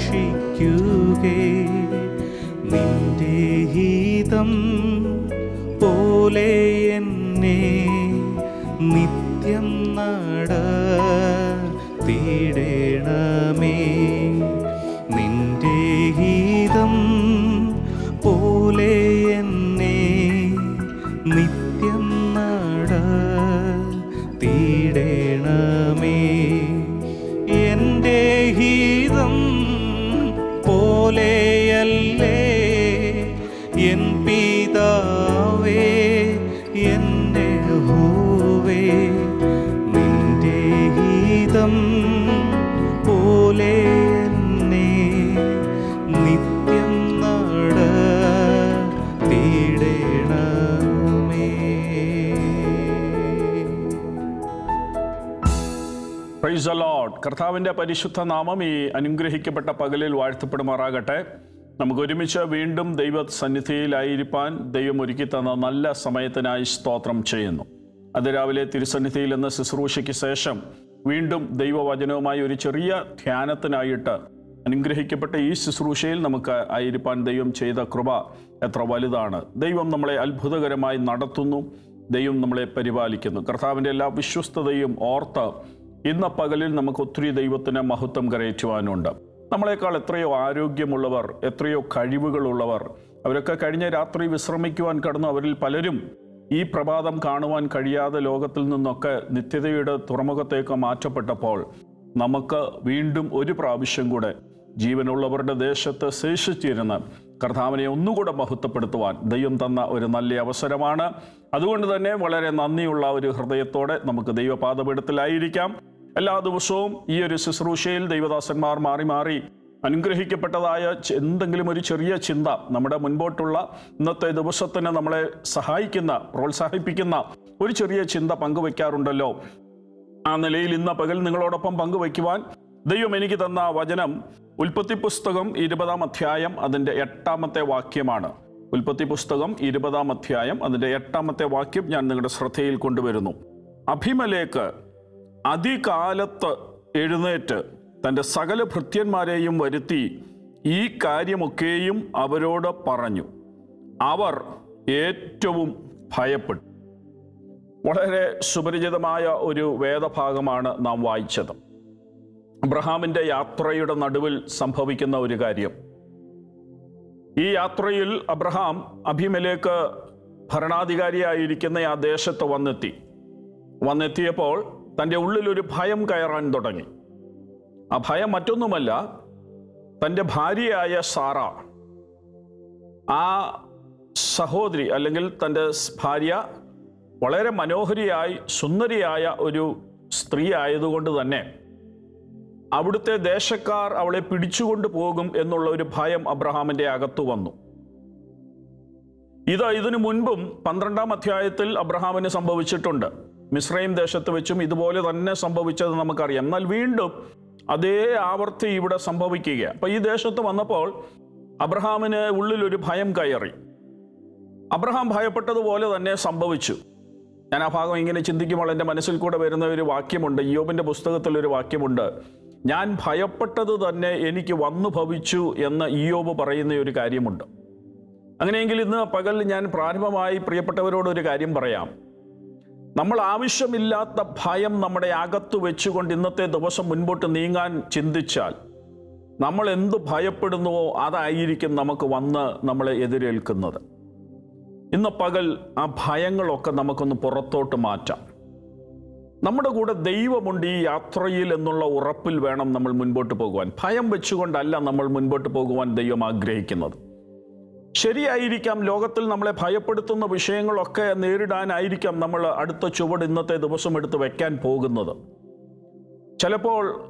കടാക്ഷിക്കുകേ നിന്റെ ഹിതം പോലെ എന്നെ നിത്യം നട കർത്താവിന്റെ പരിശുദ്ധ നാമം ഈ അനുഗ്രഹിക്കപ്പെട്ട പകലിൽ വാഴ്ത്തപ്പെടുമാറാകട്ടെ. നമുക്ക് ഒരുമിച്ച് വീണ്ടും ദൈവ സന്നിധിയിലായിരിക്കാൻ ദൈവം ഒരുക്കി തന്ന നല്ല സമയത്തിനായി സ്തോത്രം ചെയ്യുന്നു. അതിരാവിലെ തിരുസന്നിധിയിൽ നിന്ന് ശുശ്രൂഷയ്ക്ക് ശേഷം വീണ്ടും ദൈവവചനവുമായി ഒരു ചെറിയ ധ്യാനത്തിനായിട്ട് അനുഗ്രഹിക്കപ്പെട്ട ഈ ശുശ്രൂഷയിൽ നമുക്ക് ആയിരിക്കാൻ ദൈവം ചെയ്ത കൃപ എത്ര വലുതാണ്. ദൈവം നമ്മളെ അത്ഭുതകരമായി നടത്തുന്നു. ദൈവം നമ്മളെ പരിപാലിക്കുന്നു. കർത്താവിന്റെ എല്ലാ വിശ്വസ്തതയും ഓർത്ത് ഇന്ന് പകലിൽ നമുക്ക് ഒത്തിരി ദൈവത്തിന് മഹത്വം കരയറ്റുവാനുണ്ട്. നമ്മളെക്കാൾ എത്രയോ ആരോഗ്യമുള്ളവർ എത്രയോ കഴിവുകളുള്ളവർ അവരൊക്കെ കഴിഞ്ഞ രാത്രി വിശ്രമിക്കുവാൻ കടന്നു. അവരിൽ പലരും ഈ പ്രഭാതം കാണുവാൻ കഴിയാതെ ലോകത്തിൽ നിന്നൊക്കെ നിത്യതയുടെ തുറമുഖത്തേക്ക് മാറ്റപ്പെട്ടപ്പോൾ നമുക്ക് വീണ്ടും ഒരു പ്രാവശ്യം കൂടെ ജീവനുള്ളവരുടെ ദേശത്ത് ശേഷിച്ചിരുന്ന് കർത്താവിനെ ഒന്നുകൂടെ മഹത്വപ്പെടുത്തുവാൻ ദൈവം തന്ന ഒരു നല്ല അവസരമാണ്. അതുകൊണ്ട് തന്നെ വളരെ നന്ദിയുള്ള ഒരു ഹൃദയത്തോടെ നമുക്ക് ദൈവപാദപീഠത്തിലായിരിക്കാം. എല്ലാ ദിവസവും ഈ ഒരു ശുശ്രൂഷയിൽ ദൈവദാസന്മാർ മാറി മാറി അനുഗ്രഹിക്കപ്പെട്ടതായ എന്തെങ്കിലും ഒരു ചെറിയ ചിന്ത നമ്മുടെ മുൻപോട്ടുള്ള ഇന്നത്തെ ദിവസത്തിന് നമ്മളെ സഹായിക്കുന്ന പ്രോത്സാഹിപ്പിക്കുന്ന ഒരു ചെറിയ ചിന്ത പങ്കുവെക്കാറുണ്ടല്ലോ. ആ നിലയിൽ ഇന്ന് പകൽ നിങ്ങളോടൊപ്പം പങ്കുവയ്ക്കുവാൻ ദൈവം എനിക്ക് തന്ന വചനം ഉൽപ്പത്തി പുസ്തകം ഇരുപതാം അധ്യായം അതിന്റെ എട്ടാമത്തെ വാക്യമാണ്. ഉൽപ്പത്തി പുസ്തകം ഇരുപതാം അധ്യായം അതിന്റെ എട്ടാമത്തെ വാക്യം ഞാൻ നിങ്ങളുടെ ശ്രദ്ധയിൽ കൊണ്ടുവരുന്നു. അഭിമലേക്ക് അതികാലത്ത് എഴുന്നേറ്റ് തന്റെ സകല ഭൃത്യന്മാരെയും വരുത്തി ഈ കാര്യമൊക്കെയും അവരോട് പറഞ്ഞു. അവർ ഏറ്റവും ഭയപ്പെട്ടു. വളരെ സുപരിചിതമായ ഒരു വേദഭാഗമാണ് നാം വായിച്ചത്. അബ്രഹാമിന്റെ യാത്രയുടെ നടുവിൽ സംഭവിക്കുന്ന ഒരു കാര്യം. ഈ യാത്രയിൽ അബ്രഹാം അഭിമലേക്ക് ഭരണാധികാരിയായിരിക്കുന്ന ആ ദേശത്ത് വന്നെത്തി. വന്നെത്തിയപ്പോൾ തന്റെ ഉള്ളിലൊരു ഭയം കയറാൻ തുടങ്ങി. ആ ഭയം മറ്റൊന്നുമല്ല തന്റെ ഭാര്യയായ സാറ ആ സഹോദരി അല്ലെങ്കിൽ തന്റെ ഭാര്യ വളരെ മനോഹരിയായി സുന്ദരിയായ ഒരു സ്ത്രീ ആയതുകൊണ്ട് തന്നെ അവിടുത്തെ ദേശക്കാർ അവളെ പിടിച്ചുകൊണ്ട് പോകും എന്നുള്ള ഒരു ഭയം അബ്രഹാമിന്റെ അകത്തു വന്നു. ഇത് ഇതിനു മുൻപും പന്ത്രണ്ടാം അധ്യായത്തിൽ അബ്രഹാമിന് സംഭവിച്ചിട്ടുണ്ട്. മിശ്രൈം ദേശത്ത് വെച്ചും ഇതുപോലെ തന്നെ സംഭവിച്ചത് നമുക്കറിയാം. എന്നാൽ വീണ്ടും അതേ ആവർത്തി ഇവിടെ സംഭവിക്കുക. അപ്പൊ ഈ ദേശത്ത് വന്നപ്പോൾ അബ്രഹാമിന് ഉള്ളിൽ ഒരു ഭയം കയറി. അബ്രഹാം ഭയപ്പെട്ടതുപോലെ തന്നെ സംഭവിച്ചു. ഞാൻ ആ ഭാഗം ഇങ്ങനെ ചിന്തിക്കുമ്പോൾ എന്റെ മനസ്സിൽ കൂടെ വരുന്ന ഒരു വാക്യമുണ്ട്. യോബിന്റെ പുസ്തകത്തിൽ ഒരു വാക്യമുണ്ട്. ഞാൻ ഭയപ്പെട്ടത് തന്നെ എനിക്ക് വന്നു ഭവിച്ചു എന്ന് ഇയോബ് പറയുന്ന ഒരു കാര്യമുണ്ട്. അങ്ങനെയെങ്കിൽ ഇന്ന് പകൽ ഞാൻ പ്രാരംഭമായി പ്രിയപ്പെട്ടവരോട് ഒരു കാര്യം പറയാം. നമ്മൾ ആവശ്യമില്ലാത്ത ഭയം നമ്മുടെ അകത്ത് വെച്ചുകൊണ്ട് ഇന്നത്തെ ദിവസം മുൻപോട്ട് നീങ്ങാൻ ചിന്തിച്ചാൽ നമ്മൾ എന്ത് ഭയപ്പെടുന്നുവോ അതായിരിക്കും നമുക്ക് വന്ന് നമ്മളെ എതിരേൽക്കുന്നത്. ഇന്ന് പകൽ ആ ഭയങ്ങളൊക്കെ നമുക്കൊന്ന് പുറത്തോട്ട് മാറ്റാം. നമ്മുടെ കൂടെ ദൈവമുണ്ട് ഈ യാത്രയിൽ എന്നുള്ള ഉറപ്പിൽ വേണം നമ്മൾ മുൻപോട്ട് പോകുവാൻ. ഭയം വെച്ചുകൊണ്ടല്ല നമ്മൾ മുൻപോട്ട് പോകുവാൻ ദൈവം ആഗ്രഹിക്കുന്നത്. ശരിയായിരിക്കാം ലോകത്തിൽ നമ്മളെ ഭയപ്പെടുത്തുന്ന വിഷയങ്ങളൊക്കെ നേരിടാനായിരിക്കാം നമ്മൾ അടുത്ത ചുവട് ഇന്നത്തെ ദിവസം എടുത്ത് വെക്കാൻ പോകുന്നത്. ചിലപ്പോൾ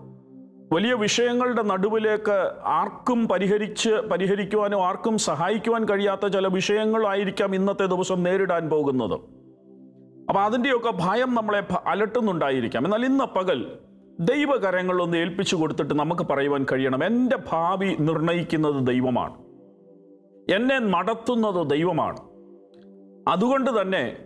വലിയ വിഷയങ്ങളുടെ നടുവിലേക്ക് ആർക്കും പരിഹരിച്ച് പരിഹരിക്കുവാനോ ആർക്കും സഹായിക്കുവാൻ കഴിയാത്ത ചില വിഷയങ്ങളായിരിക്കാം ഇന്നത്തെ ദിവസം നേരിടാൻ പോകുന്നത്. അപ്പം അതിന്റെയൊക്കെ ഭയം നമ്മളെ അലട്ടുന്നുണ്ടായിരിക്കാം. എന്നാൽ ഇന്ന് പകൽ ദൈവകരങ്ങളൊന്ന് ഏൽപ്പിച്ചു കൊടുത്തിട്ട് നമുക്ക് പറയുവാൻ കഴിയണം. എന്റെ ഭാവി നിർണയിക്കുന്നത് ദൈവമാണ്. എന്നെ നടത്തുന്നത് ദൈവമാണ്. അതുകൊണ്ട് തന്നെ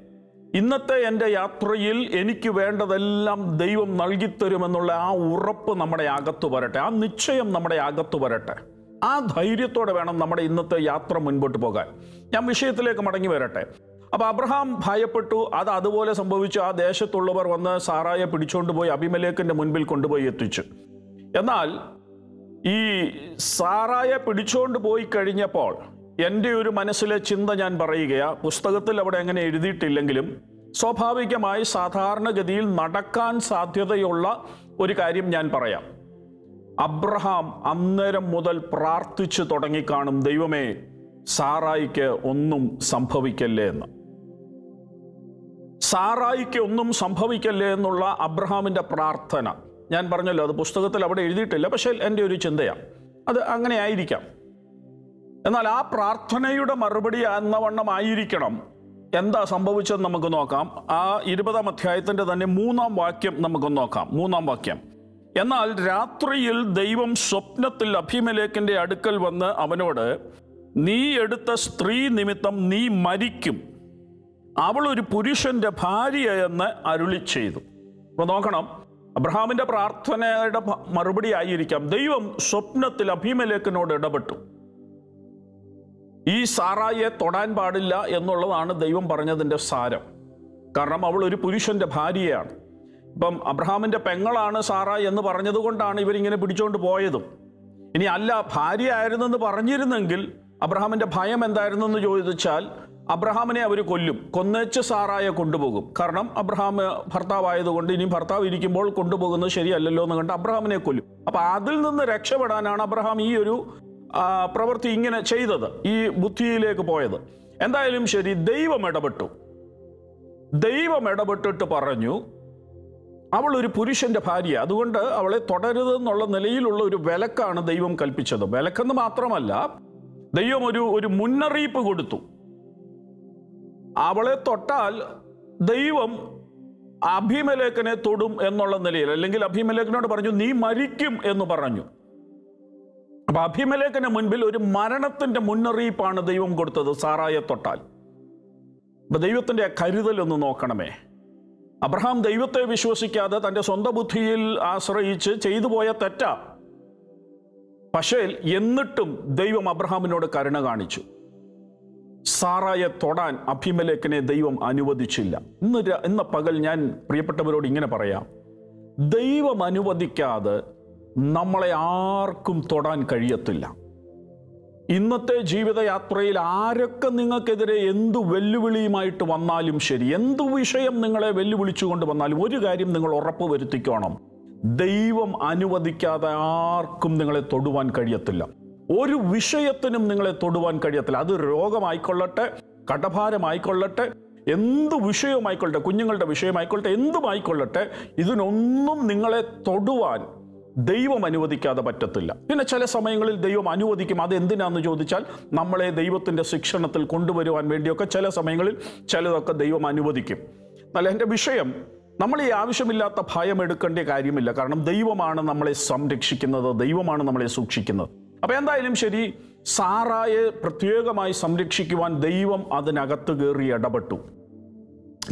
ഇന്നത്തെ എന്റെ യാത്രയിൽ എനിക്ക് വേണ്ടതെല്ലാം ദൈവം നൽകിത്തരുമെന്നുള്ള ആ ഉറപ്പ് നമ്മുടെ അകത്ത് വരട്ടെ. ആ നിശ്ചയം നമ്മുടെ അകത്ത് വരട്ടെ. ആ ധൈര്യത്തോടെ വേണം നമ്മുടെ ഇന്നത്തെ യാത്ര മുൻപോട്ട് പോകാൻ. ഞാൻ വിഷയത്തിലേക്ക് മടങ്ങി വരട്ടെ. അപ്പൊ അബ്രഹാം ഭയപ്പെട്ടു. അത് അതുപോലെ സംഭവിച്ചു. ആ ദേശത്തുള്ളവർ വന്ന് സാറായെ പിടിച്ചുകൊണ്ട് പോയി അഭിമലേഖിന്റെ മുൻപിൽ കൊണ്ടുപോയി എത്തിച്ചു. എന്നാൽ ഈ സാറായെ പിടിച്ചുകൊണ്ട് പോയി കഴിഞ്ഞപ്പോൾ എന്റെ ഒരു മനസ്സിലെ ചിന്ത ഞാൻ പറയുകയാണ് പുസ്തകത്തിൽ അവിടെ അങ്ങനെ എഴുതിയിട്ടില്ലെങ്കിലും സ്വാഭാവികമായി സാധാരണഗതിയിൽ നടക്കാൻ സാധ്യതയുള്ള ഒരു കാര്യം ഞാൻ പറയാം. അബ്രഹാം അന്നേരം മുതൽ പ്രാർത്ഥിച്ചു തുടങ്ങിക്കാണും ദൈവമേ സാറായിക്ക് ഒന്നും സംഭവിക്കല്ലേ എന്ന്. സാറായിക്ക് ഒന്നും സംഭവിക്കല്ലേ എന്നുള്ള അബ്രഹാമിന്റെ പ്രാർത്ഥന. ഞാൻ പറഞ്ഞല്ലോ അത് പുസ്തകത്തിൽ അവിടെ എഴുതിയിട്ടില്ല പക്ഷേ എന്റെ ഒരു ചിന്തയാണ് അത് അങ്ങനെ ആയിരിക്കാം. എന്നാൽ ആ പ്രാർത്ഥനയുടെ മറുപടി എന്നവണ്ണം ആയിരിക്കണം. എന്താ സംഭവിച്ചത് നമുക്ക് നോക്കാം. ആ ഇരുപതാം അധ്യായത്തിന്റെ തന്നെ മൂന്നാം വാക്യം നമുക്ക് നോക്കാം. മൂന്നാം വാക്യം. എന്നാൽ രാത്രിയിൽ ദൈവം സ്വപ്നത്തിൽ അഭിമലേഖിന്റെ അടുക്കൽ വന്ന് അവനോട് നീ എടുത്ത സ്ത്രീ നിമിത്തം നീ മരിക്കും. അവൾ ഒരു പുരുഷന്റെ ഭാര്യ എന്ന് അരുളി ചെയ്തു. അപ്പൊ നോക്കണം അബ്രഹാമിന്റെ പ്രാർത്ഥനയുടെ മറുപടി ആയിരിക്കാം. ദൈവം സ്വപ്നത്തിൽ അഭിമലേഖനോട് ഇടപെട്ടു. ഈ സാറായെ തൊടാൻ പാടില്ല എന്നുള്ളതാണ് ദൈവം പറഞ്ഞതിന്റെ സാരം. കാരണം അവൾ ഒരു പുരുഷന്റെ ഭാര്യയാണ്. ഇപ്പം അബ്രഹാമിന്റെ പെങ്ങളാണ് സാറ എന്ന് പറഞ്ഞതുകൊണ്ടാണ് ഇവരിങ്ങനെ പിടിച്ചുകൊണ്ട് പോയതും. ഇനി അല്ല ഭാര്യ ആയിരുന്നെന്ന് പറഞ്ഞിരുന്നെങ്കിൽ അബ്രഹാമിന്റെ ഭയം എന്തായിരുന്നെന്ന് ചോദിച്ചാൽ അബ്രഹാമിനെ അവർ കൊല്ലും. കൊന്നേച്ച് സാറായെ കൊണ്ടുപോകും. കാരണം അബ്രഹാം ഭർത്താവായതുകൊണ്ട് ഇനി ഭർത്താവ് ഇരിക്കുമ്പോൾ കൊണ്ടുപോകുന്നത് ശരിയല്ലല്ലോ എന്ന് കണ്ട് അബ്രഹാമിനെ കൊല്ലും. അപ്പൊ അതിൽ നിന്ന് രക്ഷപ്പെടാനാണ് അബ്രഹാം ഈ ഒരു പ്രവൃത്തി ഇങ്ങനെ ചെയ്തത്. ഈ ബുദ്ധിയിലേക്ക് പോയത്. എന്തായാലും ശരി ദൈവം ഇടപെട്ടു. ദൈവം ഇടപെട്ടിട്ട് പറഞ്ഞു അവൾ ഒരു പുരുഷന്റെ ഭാര്യ. അതുകൊണ്ട് അവളെ തുടരുത് എന്നുള്ള നിലയിലുള്ള ഒരു വിലക്കാണ് ദൈവം കൽപ്പിച്ചത്. വിലക്കെന്ന് മാത്രമല്ല ദൈവം ഒരു ഒരു മുന്നറിയിപ്പ് കൊടുത്തു. അവളെ തൊട്ടാൽ ദൈവം അഭിമലേഖനെ തൊടും എന്നുള്ള നിലയിൽ അല്ലെങ്കിൽ അഭിമലേഖനോട് പറഞ്ഞു നീ മരിക്കും എന്ന് പറഞ്ഞു. അപ്പൊ അഭിമലേഖന് മുൻപിൽ ഒരു മരണത്തിന്റെ മുന്നറിയിപ്പാണ് ദൈവം കൊടുത്തത് സാറായെ തൊട്ടാൽ. അപ്പൊ ദൈവത്തിന്റെ കരുതൽ ഒന്ന് നോക്കണമേ. അബ്രഹാം ദൈവത്തെ വിശ്വസിക്കാതെ തന്റെ സ്വന്തം ബുദ്ധിയിൽ ആശ്രയിച്ച് ചെയ്തു പോയ തെറ്റാ. പക്ഷേ എന്നിട്ടും ദൈവം അബ്രഹാമിനോട് കരുണ കാണിച്ചു. സാറായെ തൊടാൻ അഭിമലേഖനെ ദൈവം അനുവദിച്ചില്ല. ഇന്ന് ഇന്ന പകൽ ഞാൻ പ്രിയപ്പെട്ടവരോട് ഇങ്ങനെ പറയാം. ദൈവം അനുവദിക്കാതെ നമ്മളെ ആർക്കും തൊടാൻ കഴിയത്തില്ല. ഇന്നത്തെ ജീവിതയാത്രയിൽ ആരൊക്കെ നിങ്ങൾക്കെതിരെ എന്തു വെല്ലുവിളിയുമായിട്ട് വന്നാലും ശരി എന്തു വിഷയം നിങ്ങളെ വെല്ലുവിളിച്ചുകൊണ്ട് വന്നാലും ഒരു കാര്യം നിങ്ങൾ ഉറപ്പ് വരുത്തിക്കണം. ദൈവം അനുവദിക്കാതെ ആർക്കും നിങ്ങളെ തൊടുവാൻ കഴിയത്തില്ല. ഒരു വിഷയത്തിനും നിങ്ങളെ തൊടുവാൻ കഴിയത്തില്ല. അത് രോഗമായിക്കൊള്ളട്ടെ കടഭാരമായിക്കൊള്ളട്ടെ എന്ത് വിഷയമായിക്കൊള്ളട്ടെ കുഞ്ഞുങ്ങളുടെ വിഷയമായിക്കൊള്ളട്ടെ എന്തുമായിക്കൊള്ളട്ടെ ഇതിനൊന്നും നിങ്ങളെ തൊടുവാൻ ദൈവം അനുവദിക്കാതെ പറ്റത്തില്ല. പിന്നെ ചില സമയങ്ങളിൽ ദൈവം അനുവദിക്കും. അത് എന്തിനാന്ന് ചോദിച്ചാൽ നമ്മളെ ദൈവത്തിന്റെ ശിക്ഷണത്തിൽ കൊണ്ടുവരുവാൻ വേണ്ടിയൊക്കെ ചില സമയങ്ങളിൽ ചിലതൊക്കെ ദൈവം അനുവദിക്കും. എന്നാൽ എന്റെ വിഷയം നമ്മൾ ഈ ആവശ്യമില്ലാത്ത ഭയം എടുക്കേണ്ട കാര്യമില്ല. കാരണം ദൈവമാണ് നമ്മളെ സംരക്ഷിക്കുന്നത് ദൈവമാണ് നമ്മളെ സൂക്ഷിക്കുന്നത്. അപ്പൊ എന്തായാലും ശരി സാറായെ പ്രത്യേകമായി സംരക്ഷിക്കുവാൻ ദൈവം അതിനകത്ത് കയറി ഇടപെട്ടു.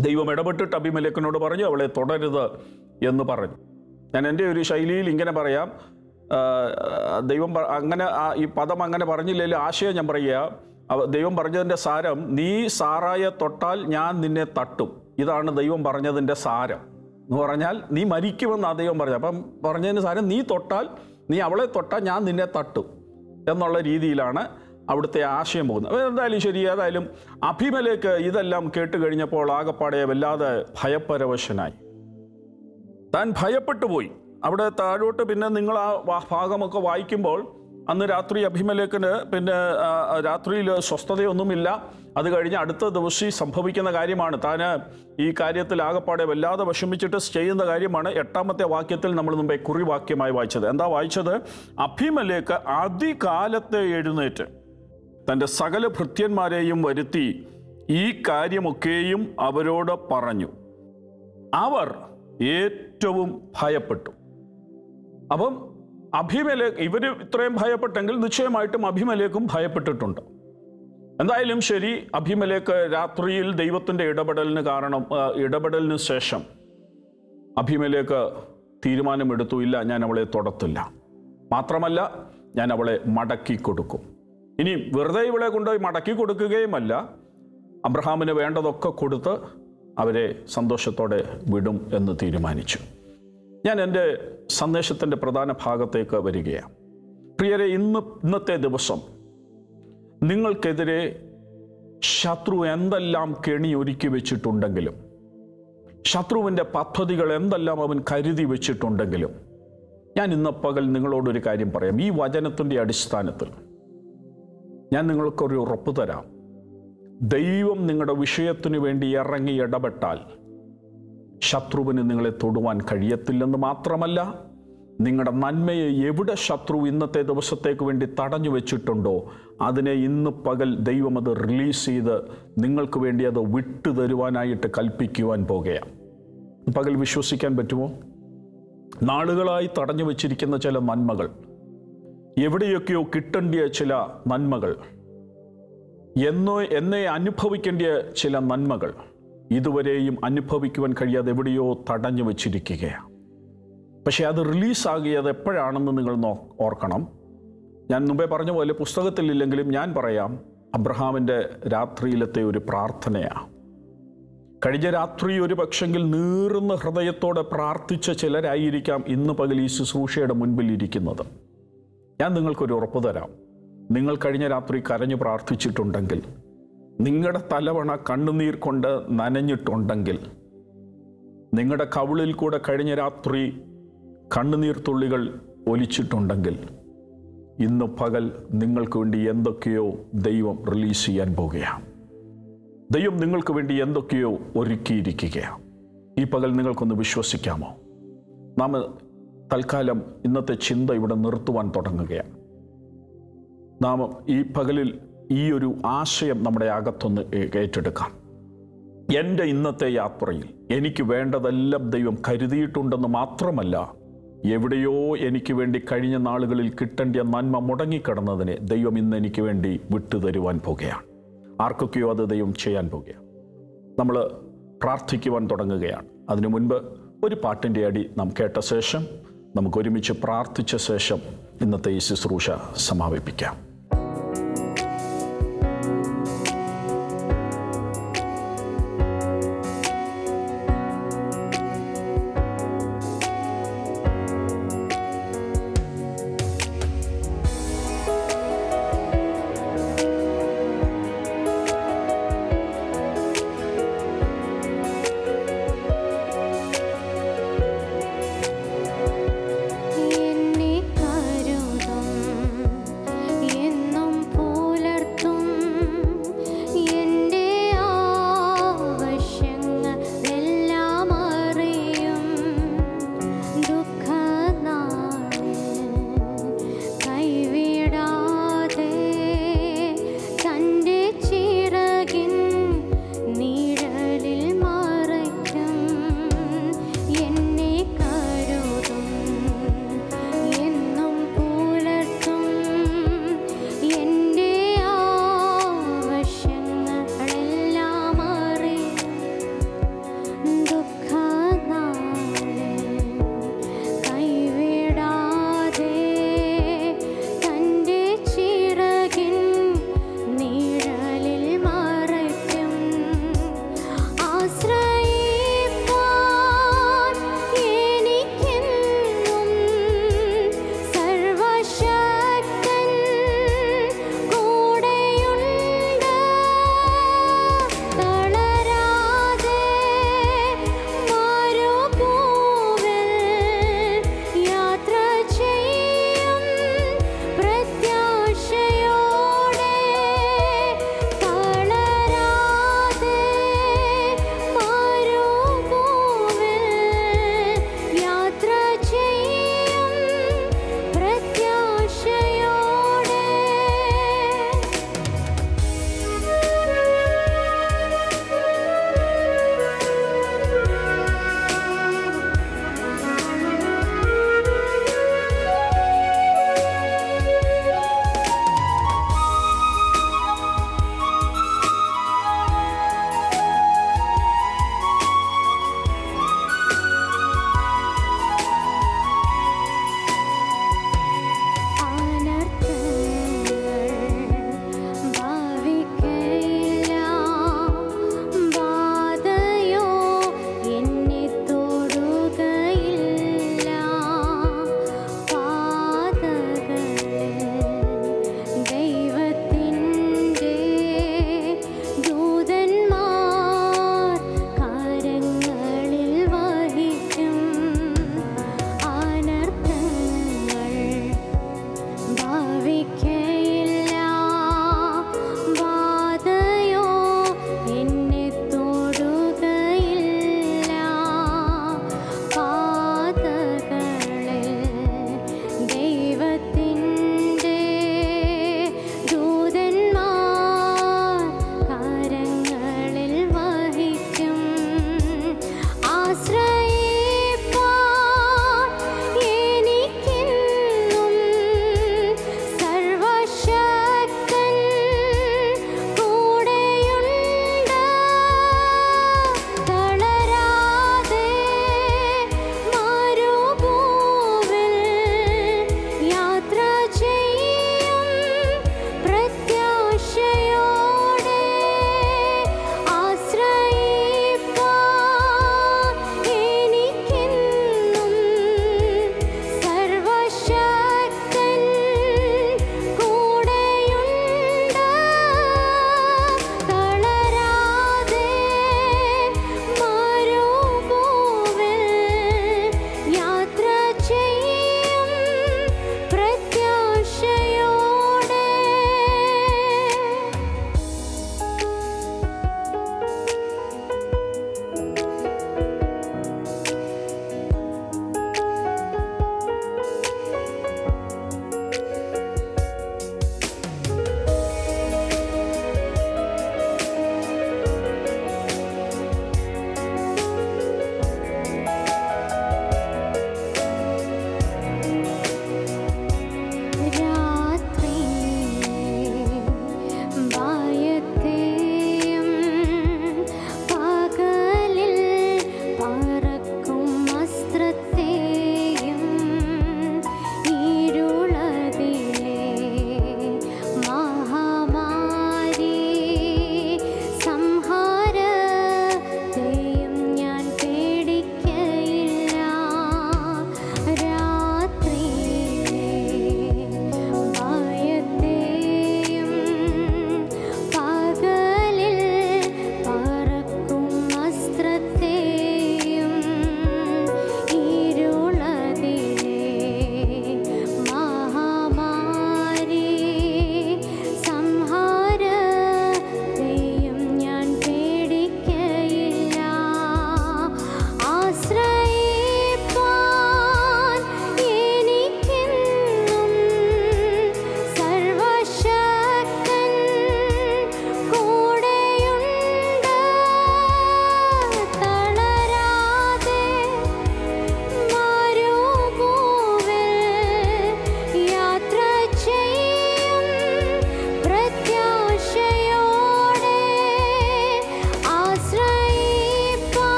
ദൈവം ഇടപെട്ടിട്ട് അഭിമലേഖനോട് പറഞ്ഞു അവളെ തുടരുത് എന്ന് പറഞ്ഞു. ഞാൻ എന്റെ ഒരു ശൈലിയിൽ ഇങ്ങനെ പറയാം. ദൈവം അങ്ങനെ ഈ പദം അങ്ങനെ പറഞ്ഞില്ലെങ്കിൽ ആശയം ഞാൻ പറയുക. ദൈവം പറഞ്ഞതിന്റെ സാരം നീ സാറായെ തൊട്ടാൽ ഞാൻ നിന്നെ തട്ടും. ഇതാണ് ദൈവം പറഞ്ഞതിന്റെ സാരം. എന്ന് പറഞ്ഞാൽ നീ മരിക്കുമെന്നാണ് ദൈവം പറഞ്ഞത്. അപ്പം പറഞ്ഞതിന് സാരം നീ തൊട്ടാൽ നീ അവളെ തൊട്ടാൽ ഞാൻ നിന്നെ തട്ടും. എന്നുള്ള രീതിയിലാണ് അവിടുത്തെ ആശയം പോകുന്നത്. അപ്പോൾ എന്തായാലും ശരി ഏതായാലും അഭിമലേക്ക് ഇതെല്ലാം കേട്ട് കഴിഞ്ഞപ്പോൾ ആകപ്പാടെ വല്ലാതെ ഭയപരവശനായി. താൻ ഭയപ്പെട്ടു പോയി. അവിടെ താഴോട്ട് പിന്നെ നിങ്ങൾ ആ ഭാഗമൊക്കെ വായിക്കുമ്പോൾ അന്ന് രാത്രി അഭിമലേഖന് പിന്നെ രാത്രിയിൽ സ്വസ്ഥതയൊന്നുമില്ല. അത് കഴിഞ്ഞ് അടുത്ത ദിവസം സംഭവിക്കുന്ന കാര്യമാണ്. താൻ ഈ കാര്യത്തിൽ ആകപ്പാടെ വല്ലാതെ വിഷമിച്ചിട്ട് ചെയ്യുന്ന കാര്യമാണ്. എട്ടാമത്തെ വാക്യത്തിൽ നമ്മൾ മുമ്പേ കുറിവാക്യമായി വായിച്ചത്. എന്താ വായിച്ചത്? അഭിമലേക്ക് അതികാലത്തെ എഴുന്നേറ്റ് തന്റെ സകല ഭൃത്യന്മാരെയും വരുത്തി ഈ കാര്യമൊക്കെയും അവരോട് പറഞ്ഞു. അവർ ഏറ്റവും ഭയപ്പെട്ടു. അപ്പം അഭിമലേക്ക് ഇവർ ഇത്രയും ഭയപ്പെട്ടെങ്കിൽ നിശ്ചയമായിട്ടും അഭിമലേക്കും ഭയപ്പെട്ടിട്ടുണ്ട്. എന്തായാലും ശരി അഭിമലേക്ക് രാത്രിയിൽ ദൈവത്തിന്റെ ഇടപെടലിന് കാരണം ഇടപെടലിന് ശേഷം അഭിമലേക്ക് തീരുമാനമെടുത്തു. ഇല്ല ഞാൻ അവളെ തൊടത്തില്ല. മാത്രമല്ല ഞാൻ അവളെ മടക്കി കൊടുക്കും. ഇനി വെറുതെ ഇവളെ കൊണ്ടുപോയി മടക്കി കൊടുക്കുകയുമല്ല അബ്രഹാമിന് വേണ്ടതൊക്കെ കൊടുത്ത് അവരെ സന്തോഷത്തോടെ വിടും എന്ന് തീരുമാനിച്ചു. ഞാൻ എന്റെ സന്ദേശത്തിന്റെ പ്രധാന ഭാഗത്തേക്ക് വരികയാണ്. പ്രിയരെ ഇന്ന് ഇന്നത്തെ ദിവസം നിങ്ങൾക്കെതിരെ ശത്രു എന്തെല്ലാം കെണി ഒരുക്കി വെച്ചിട്ടുണ്ടെങ്കിലും ശത്രുവിന്റെ പദ്ധതികൾ എന്തെല്ലാം അവൻ കരുതി വെച്ചിട്ടുണ്ടെങ്കിലും ഞാൻ ഇന്ന് പകൽ നിങ്ങളോടൊരു കാര്യം പറയാം. ഈ വചനത്തിന്റെ അടിസ്ഥാനത്തിൽ ഞാൻ നിങ്ങൾക്കൊരു ഉറപ്പ് തരാം. ദൈവം നിങ്ങളുടെ വിഷയത്തിനു വേണ്ടി ഇറങ്ങി ഇടപെട്ടാൽ ശത്രുവിന് നിങ്ങളെ തൊടുവാൻ കഴിയത്തില്ലെന്ന് മാത്രമല്ല നിങ്ങളുടെ നന്മയെ എവിടെ ശത്രു ഇന്നത്തെ ദിവസത്തേക്ക് വേണ്ടി തടഞ്ഞു വെച്ചിട്ടുണ്ടോ അതിനെ ഇന്ന് പകൽ ദൈവം അത് റിലീസ് ചെയ്ത് നിങ്ങൾക്ക് വേണ്ടി അത് വിട്ടു തരുവാനായിട്ട് കൽപ്പിക്കുവാൻ പോകുകയാണ്. പകൽ വിശ്വസിക്കാൻ പറ്റുമോ? നാളുകളായി തടഞ്ഞു വെച്ചിരിക്കുന്ന ചില നന്മകൾ എവിടെയൊക്കെയോ കിട്ടേണ്ടിയ ചില നന്മകൾ എന്നോ എന്നെ അനുഭവിക്കേണ്ടിയ ചില നന്മകൾ ഇതുവരെയും അനുഭവിക്കുവാൻ കഴിയാതെ എവിടെയോ തടഞ്ഞു വച്ചിരിക്കുകയാണ്. പക്ഷേ അത് റിലീസാകിയത് എപ്പോഴാണെന്ന് നിങ്ങൾ നോ ഓർക്കണം. ഞാൻ മുമ്പേ പറഞ്ഞ പോലെ പുസ്തകത്തിലില്ലെങ്കിലും ഞാൻ പറയാം അബ്രഹാമിന്റെ രാത്രിയിലത്തെ ഒരു പ്രാർത്ഥനയാണ്. കഴിഞ്ഞ രാത്രി ഒരു പക്ഷെങ്കിൽ നീറുന്ന ഹൃദയത്തോടെ പ്രാർത്ഥിച്ച ചിലരായിരിക്കാം ഇന്ന് പകൽ ഈ ശുശ്രൂഷയുടെ മുൻപിൽ ഇരിക്കുന്നത്. ഞാൻ നിങ്ങൾക്കൊരു ഉറപ്പ് തരാം. നിങ്ങൾ കഴിഞ്ഞ രാത്രി കരഞ്ഞു പ്രാർത്ഥിച്ചിട്ടുണ്ടെങ്കിൽ നിങ്ങളുടെ തലവണ കണ്ണുനീർ കൊണ്ട് നനഞ്ഞിട്ടുണ്ടെങ്കിൽ നിങ്ങളുടെ കവിളിൽ കൂടെ കഴിഞ്ഞ രാത്രി കണ്ണുനീർ തുള്ളികൾ ഒലിച്ചിട്ടുണ്ടെങ്കിൽ ഇന്ന് പകൽ നിങ്ങൾക്ക് വേണ്ടി എന്തൊക്കെയോ ദൈവം റിലീസ് ചെയ്യാൻ പോകുകയാണ് ദൈവം നിങ്ങൾക്ക് വേണ്ടി എന്തൊക്കെയോ ഒരുക്കിയിരിക്കുകയാണ്. ഈ പകൽ നിങ്ങൾക്കൊന്ന് വിശ്വസിക്കാമോ? നാം തൽക്കാലം ഇന്നത്തെ ചിന്ത ഇവിടെ നിർത്തുവാൻ തുടങ്ങുകയാണ്. നാം ഈ പകലിൽ ഈ ഒരു ആശയം നമ്മുടെ അകത്തൊന്ന് ഏറ്റെടുക്കാം. എന്റെ ഇന്നത്തെ യാത്രയിൽ എനിക്ക് വേണ്ടതെല്ലാം ദൈവം കരുതിയിട്ടുണ്ടെന്ന് മാത്രമല്ല എവിടെയോ എനിക്ക് വേണ്ടി കഴിഞ്ഞ നാളുകളിൽ കിട്ടേണ്ട നന്മ മുടങ്ങിക്കിടന്നതിനെ ദൈവം ഇന്ന് എനിക്ക് വേണ്ടി വിട്ടുതരുവാൻ പോകുകയാണ്. ആർക്കൊക്കെയോ അത് ദൈവം ചെയ്യാൻ പോകുകയാണ്. നമ്മൾ പ്രാർത്ഥിക്കുവാൻ തുടങ്ങുകയാണ്. അതിനു മുൻപ് ഒരു പാട്ടിന്റെ അടി നാം കേട്ട ശേഷം നമുക്ക് ഒരുമിച്ച് പ്രാർത്ഥിച്ച ശേഷം ഇന്നത്തെ ഈ ശുശ്രൂഷ സമാപിപ്പിക്കാം.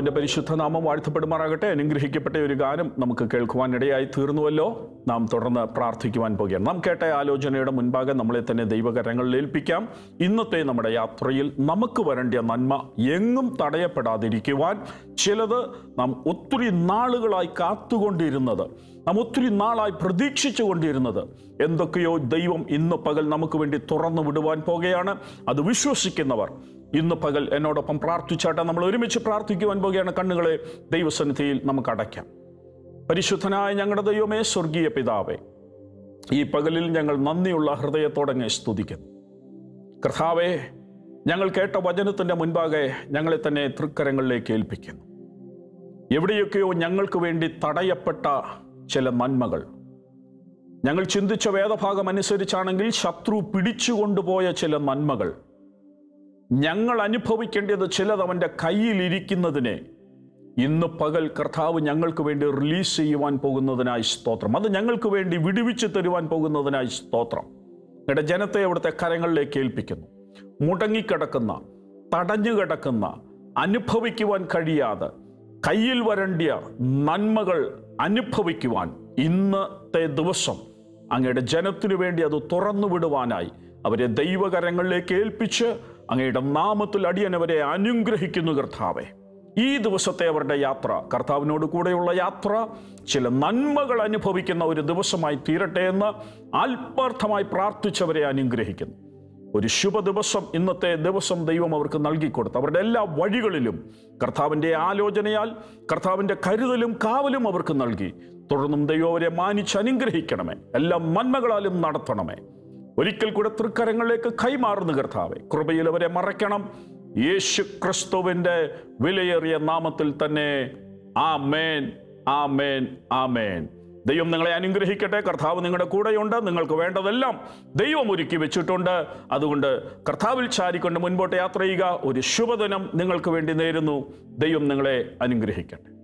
കർത്താവിന്റെ പരിശുദ്ധ നാമം വാഴ്ത്തപ്പെടുമാറാകട്ടെ. അനുഗ്രഹിക്കപ്പെട്ട ഒരു ഗാനം നമുക്ക് കേൾക്കുവാനിടയായി തീർന്നുവല്ലോ. നാം തുടർന്ന് പ്രാർത്ഥിക്കുവാൻ പോകുകയാണ്. നാം കേട്ട ആലോചനയുടെ മുൻപാകെ നമ്മളെ തന്നെ ദൈവകരങ്ങളിൽ ഏൽപ്പിക്കാം. ഇന്നത്തെ നമ്മുടെ യാത്രയിൽ നമുക്ക് വരേണ്ട നന്മ എങ്ങും തടയപ്പെടാതിരിക്കുവാൻ ചിലത് നാം ഒത്തിരി നാളുകളായി കാത്തുകൊണ്ടിരുന്നത് നാം ഒത്തിരി നാളായി പ്രതീക്ഷിച്ചു കൊണ്ടിരുന്നത്. എന്തൊക്കെയോ ദൈവം ഇന്ന് പകൽ നമുക്ക് വേണ്ടി തുറന്നു വിടുവാൻ പോകുകയാണ്. അത് വിശ്വസിക്കുന്നവർ ഇന്ന് പകൽ എന്നോടൊപ്പം പ്രാർത്ഥിച്ചാട്ടെ നമ്മൾ ഒരുമിച്ച് പ്രാർത്ഥിക്കുവാൻ പോകുകയാണ് കണ്ണുകളെ ദൈവസന്നിധിയിൽ നമുക്ക് അടയ്ക്കാം. പരിശുദ്ധനായ ഞങ്ങളുടെ ദൈവമേ സ്വർഗീയ പിതാവേ ഈ പകലിൽ ഞങ്ങൾ നന്ദിയുള്ള ഹൃദയത്തോടെ അങ്ങ് സ്തുതിക്കുന്നു. കർത്താവേ ഞങ്ങൾ കേട്ട വചനത്തിന്റെ മുൻപാകെ ഞങ്ങളെ തന്നെ തൃക്കരങ്ങളിലേക്ക് ഏൽപ്പിക്കുന്നു. എവിടെയൊക്കെയോ ഞങ്ങൾക്ക് വേണ്ടി തടയപ്പെട്ട ചില നന്മകൾ. ഞങ്ങൾ ചിന്തിച്ച വേദഭാഗം അനുസരിച്ചാണെങ്കിൽ ശത്രു പിടിച്ചുകൊണ്ടുപോയ ചില നന്മകൾ. ഞങ്ങൾ അനുഭവിക്കേണ്ടത് ചിലത് അവന്റെ കയ്യിലിരിക്കുന്നതിനെ. ഇന്ന് പകൽ കർത്താവ് ഞങ്ങൾക്ക് വേണ്ടി റിലീസ് ചെയ്യുവാൻ പോകുന്നതിനായി സ്തോത്രം. അത് ഞങ്ങൾക്ക് വേണ്ടി വിടുവിച്ച് തരുവാൻ പോകുന്നതിനായി സ്തോത്രം. നിങ്ങളുടെ ജനത്തെ അവിടുത്തെ കരങ്ങളിലേക്ക് ഏൽപ്പിക്കുന്നു. മുടങ്ങിക്കിടക്കുന്ന തടഞ്ഞു കിടക്കുന്ന അനുഭവിക്കുവാൻ കഴിയാതെ കയ്യിൽ വരണ്ടിയ നന്മകൾ അനുഭവിക്കുവാൻ ഇന്നത്തെ ദിവസം അങ്ങയുടെ ജനത്തിനു വേണ്ടി അത് തുറന്നു വിടുവാനായി അവരെ ദൈവകരങ്ങളിലേക്ക് ഏൽപ്പിച്ച് അങ്ങയുടെ നാമത്തിൽ അടിയനവരെ അനുഗ്രഹിക്കുന്നു കർത്താവെ. ഈ ദിവസത്തെ അവരുടെ യാത്ര കർത്താവിനോട് കൂടെയുള്ള യാത്ര ചില നന്മകൾ അനുഭവിക്കുന്ന ഒരു ദിവസമായി തീരട്ടെ എന്ന് ആത്മാർത്ഥമായി പ്രാർത്ഥിച്ചവരെ അനുഗ്രഹിക്കുന്നു. ഒരു ശുഭ ദിവസം ഇന്നത്തെ ദിവസം ദൈവം അവർക്ക് നൽകിക്കൊടുത്തു അവരുടെ എല്ലാ വഴികളിലും കർത്താവിന്റെ ആലോചനയാൽ കർത്താവിന്റെ കരുതലും കാവലും അവർക്ക് നൽകി. തുടർന്നും ദൈവം അവരെ മാനിച്ച് അനുഗ്രഹിക്കണമേ. എല്ലാ നന്മകളാലും നടത്തണമേ. ഒരിക്കൽ കൂടെ തൃക്കരങ്ങളിലേക്ക് കൈമാറുന്നു കർത്താവെ. കൃപയിൽ അവരെ മറയ്ക്കണം. യേശു ക്രിസ്തുവിന്റെ വിലയേറിയ നാമത്തിൽ തന്നെ ആ മേൻ ആ മേൻ ആ മേൻ ദൈവം നിങ്ങളെ അനുഗ്രഹിക്കട്ടെ. കർത്താവ് നിങ്ങളുടെ കൂടെയുണ്ട്. നിങ്ങൾക്ക് വേണ്ടതെല്ലാം ദൈവം ഒരുക്കി വെച്ചിട്ടുണ്ട്. അതുകൊണ്ട് കർത്താവിൽ ചാരിക്കൊണ്ട് മുൻപോട്ട് യാത്ര ചെയ്യുക. ഒരു ശുഭദിനം നിങ്ങൾക്ക് വേണ്ടി നേരുന്നു. ദൈവം നിങ്ങളെ അനുഗ്രഹിക്കട്ടെ.